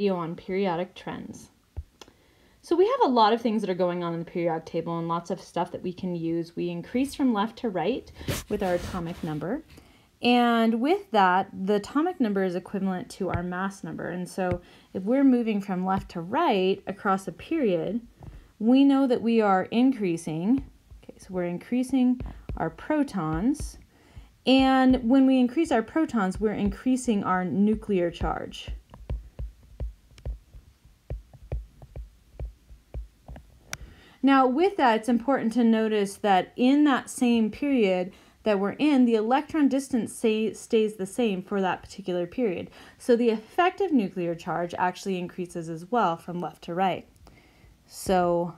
video on periodic trends. So we have a lot of things that are going on in the periodic table and lots of stuff that we can use. We increase from left to right with our atomic number. And with that, the atomic number is equivalent to our mass number. And so if we're moving from left to right across a period, we know that we are increasing. Okay, so we're increasing our protons. And when we increase our protons, we're increasing our nuclear charge. Now, with that, it's important to notice that in that same period that we're in, the electron distance say, stays the same for that particular period. So the effective nuclear charge actually increases as well from left to right. So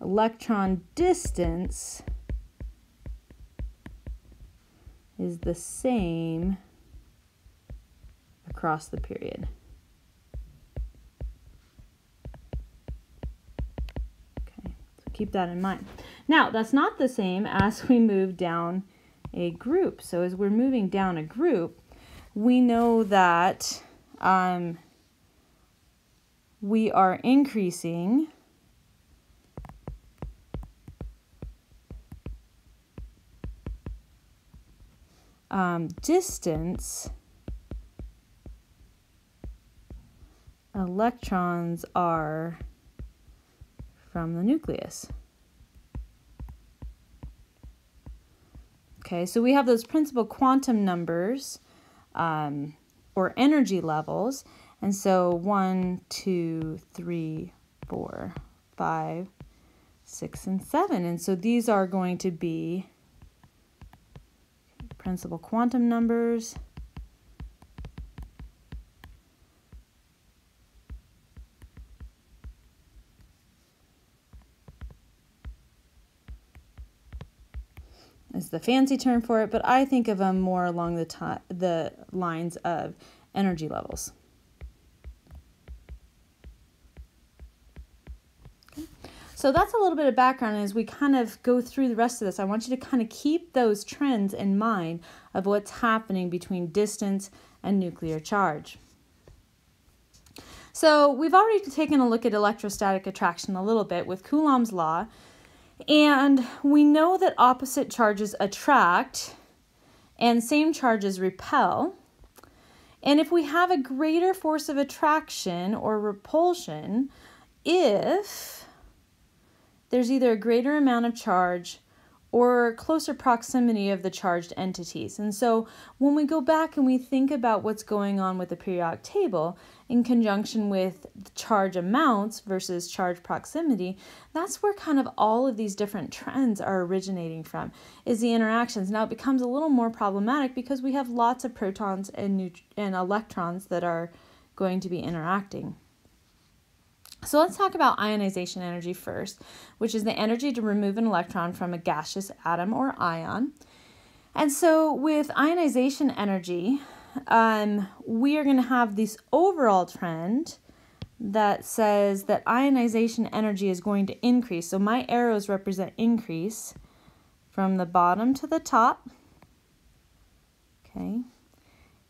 electron distance is the same across the period. Keep that in mind. Now, that's not the same as we move down a group. So as we're moving down a group, we know that um, we are increasing um, distance electrons are from the nucleus. Okay, so we have those principal quantum numbers um, or energy levels. And so one, two, three, four, five, six, and seven. And so these are going to be principal quantum numbers. Is the fancy term for it, but I think of them more along the the lines of energy levels. So that's a little bit of background as we kind of go through the rest of this. I want you to kind of keep those trends in mind of what's happening between distance and nuclear charge. So we've already taken a look at electrostatic attraction a little bit with Coulomb's law and we know that opposite charges attract and same charges repel. And if we have a greater force of attraction or repulsion, if there's either a greater amount of charge or closer proximity of the charged entities. And so when we go back and we think about what's going on with the periodic table in conjunction with charge amounts versus charge proximity, that's where kind of all of these different trends are originating from is the interactions. Now it becomes a little more problematic because we have lots of protons and, and electrons that are going to be interacting. So let's talk about ionization energy first, which is the energy to remove an electron from a gaseous atom or ion. And so with ionization energy, um, we are going to have this overall trend that says that ionization energy is going to increase. So my arrows represent increase from the bottom to the top. Okay.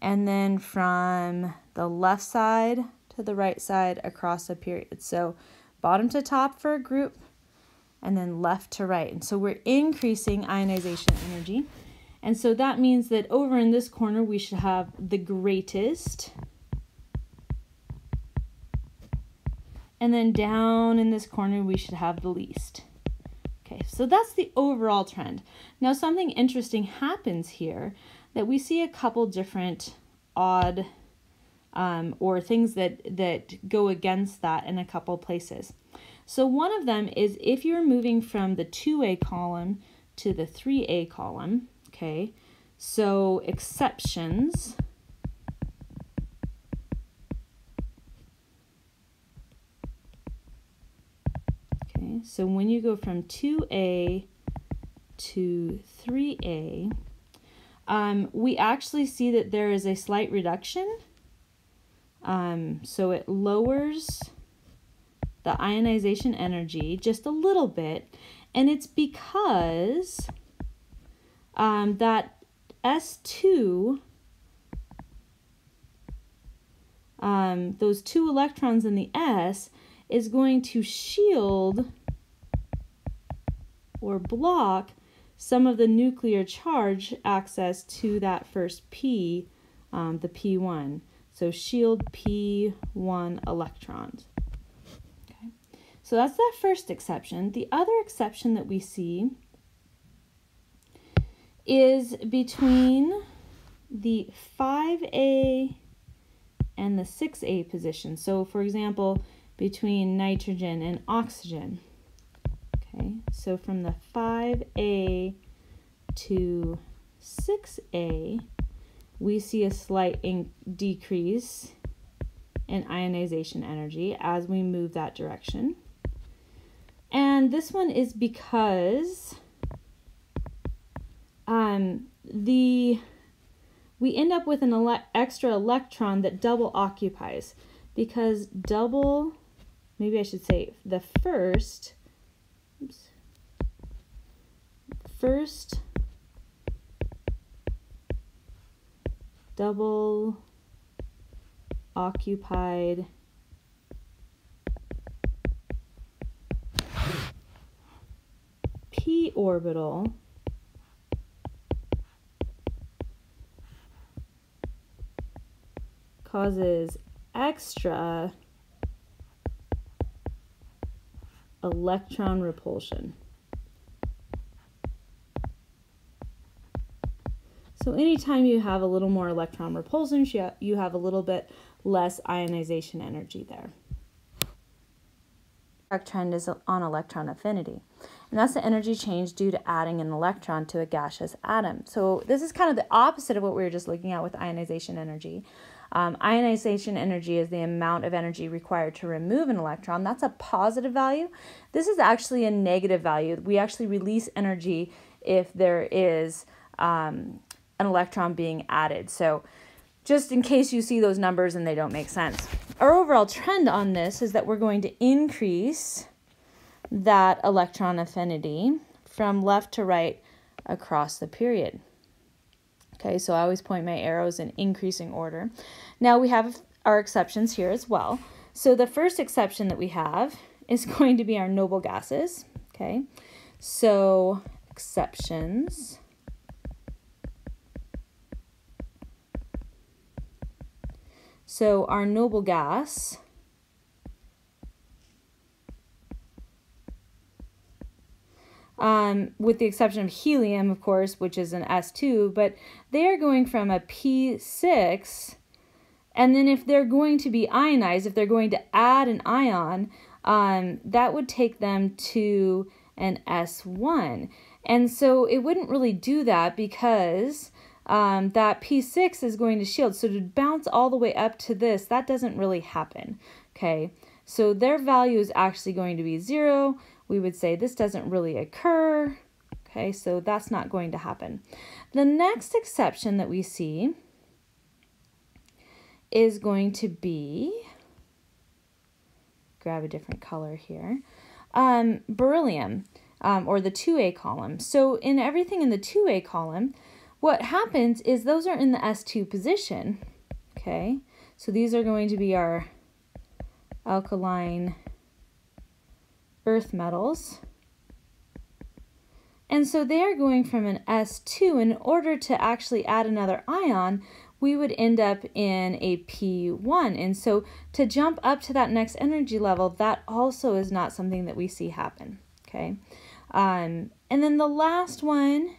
And then from the left side to the right side across a period. So bottom to top for a group and then left to right. And so we're increasing ionization energy. And so that means that over in this corner we should have the greatest. And then down in this corner we should have the least. Okay, so that's the overall trend. Now something interesting happens here that we see a couple different odd um, or things that, that go against that in a couple places. So one of them is if you're moving from the 2A column to the 3A column, okay, so exceptions. Okay, so when you go from 2A to 3A, um, we actually see that there is a slight reduction um, so it lowers the ionization energy just a little bit, and it's because um, that S2 um, those two electrons in the s is going to shield or block some of the nuclear charge access to that first P, um, the P1. So shield P1 electrons. Okay. So that's that first exception. The other exception that we see is between the 5A and the 6A position. So for example, between nitrogen and oxygen. Okay, so from the 5A to 6A, we see a slight decrease in ionization energy as we move that direction. And this one is because um, the we end up with an ele- extra electron that double occupies because double maybe I should say the first oops, first double occupied p orbital causes extra electron repulsion. So anytime you have a little more electron repulsion, you have a little bit less ionization energy there. Direct trend is on electron affinity. And that's the energy change due to adding an electron to a gaseous atom. So this is kind of the opposite of what we were just looking at with ionization energy. Um, ionization energy is the amount of energy required to remove an electron. That's a positive value. This is actually a negative value. We actually release energy if there is um, an electron being added. So just in case you see those numbers and they don't make sense. Our overall trend on this is that we're going to increase that electron affinity from left to right across the period. Okay, so I always point my arrows in increasing order. Now we have our exceptions here as well. So the first exception that we have is going to be our noble gases. Okay, so exceptions. So our noble gas um, with the exception of helium, of course, which is an S2, but they are going from a P6, and then if they're going to be ionized, if they're going to add an ion, um, that would take them to an S1. And so it wouldn't really do that because um, that P6 is going to shield. So to bounce all the way up to this, that doesn't really happen. Okay, so their value is actually going to be zero we would say this doesn't really occur. Okay, so that's not going to happen. The next exception that we see is going to be, grab a different color here, um, beryllium, um, or the 2A column. So in everything in the 2A column, what happens is those are in the S2 position, okay? So these are going to be our alkaline earth metals. And so they are going from an S2. In order to actually add another ion, we would end up in a P1. And so to jump up to that next energy level, that also is not something that we see happen. Okay. Um, and then the last one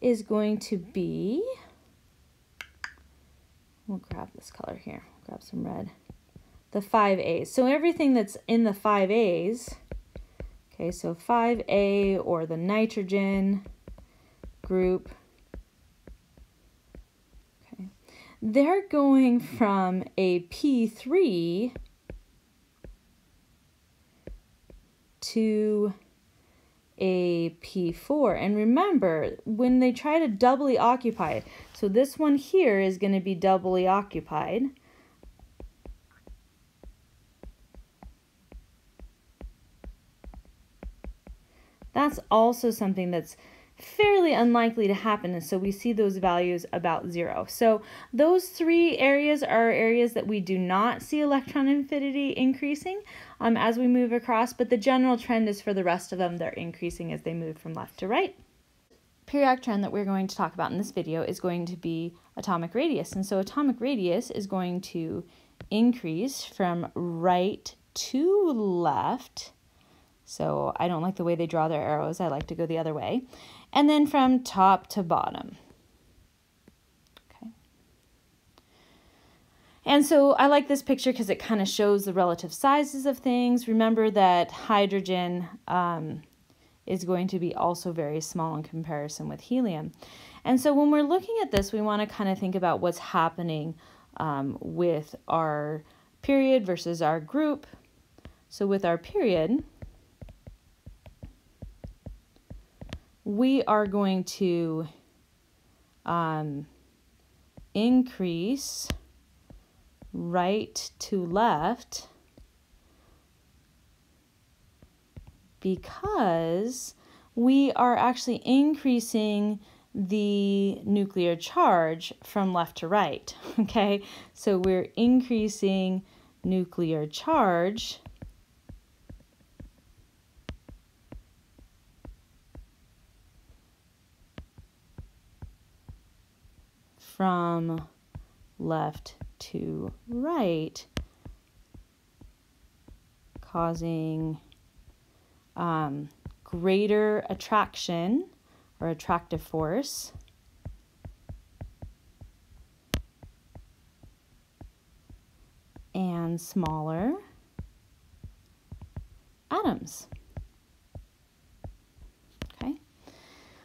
is going to be, we'll grab this color here, grab some red the 5A's. So everything that's in the 5A's, okay, so 5A or the nitrogen group, okay, they're going from a P3 to a P4. And remember, when they try to doubly occupy, it, so this one here is going to be doubly occupied. That's also something that's fairly unlikely to happen. And so we see those values about zero. So those three areas are areas that we do not see electron affinity increasing um, as we move across, but the general trend is for the rest of them, they're increasing as they move from left to right. Periodic trend that we're going to talk about in this video is going to be atomic radius. And so atomic radius is going to increase from right to left. So I don't like the way they draw their arrows. I like to go the other way. And then from top to bottom. Okay. And so I like this picture because it kind of shows the relative sizes of things. Remember that hydrogen um, is going to be also very small in comparison with helium. And so when we're looking at this, we want to kind of think about what's happening um, with our period versus our group. So with our period, we are going to um, increase right to left because we are actually increasing the nuclear charge from left to right, okay? So we're increasing nuclear charge from left to right, causing um, greater attraction or attractive force. And smaller atoms. Okay.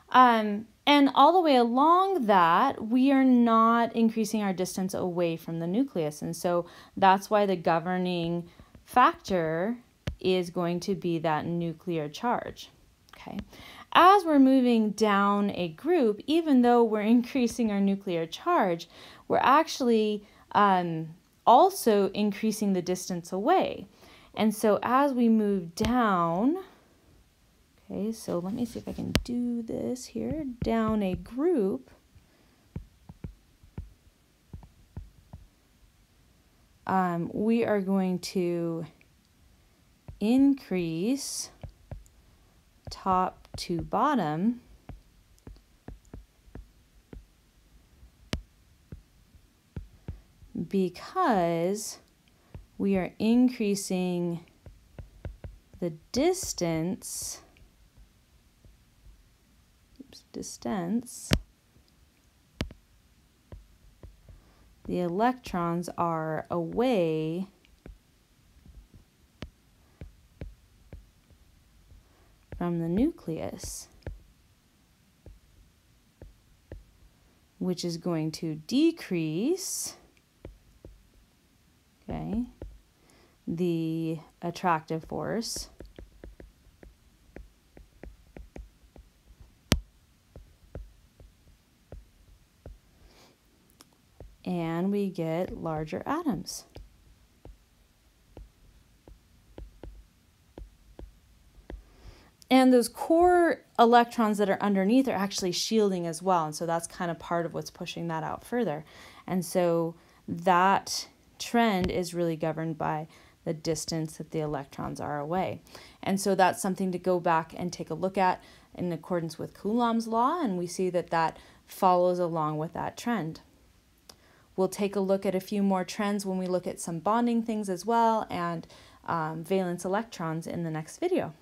Um, and all the way along that, we are not increasing our distance away from the nucleus. And so that's why the governing factor is going to be that nuclear charge. Okay. As we're moving down a group, even though we're increasing our nuclear charge, we're actually um, also increasing the distance away. And so as we move down, okay, so let me see if I can do this here, down a group, um, we are going to increase top to bottom, because we are increasing the distance, distance, the electrons are away from the nucleus, which is going to decrease, okay, the attractive force. And we get larger atoms. And those core electrons that are underneath are actually shielding as well. And so that's kind of part of what's pushing that out further. And so that trend is really governed by the distance that the electrons are away. And so that's something to go back and take a look at in accordance with Coulomb's law. And we see that that follows along with that trend. We'll take a look at a few more trends when we look at some bonding things as well and um, valence electrons in the next video.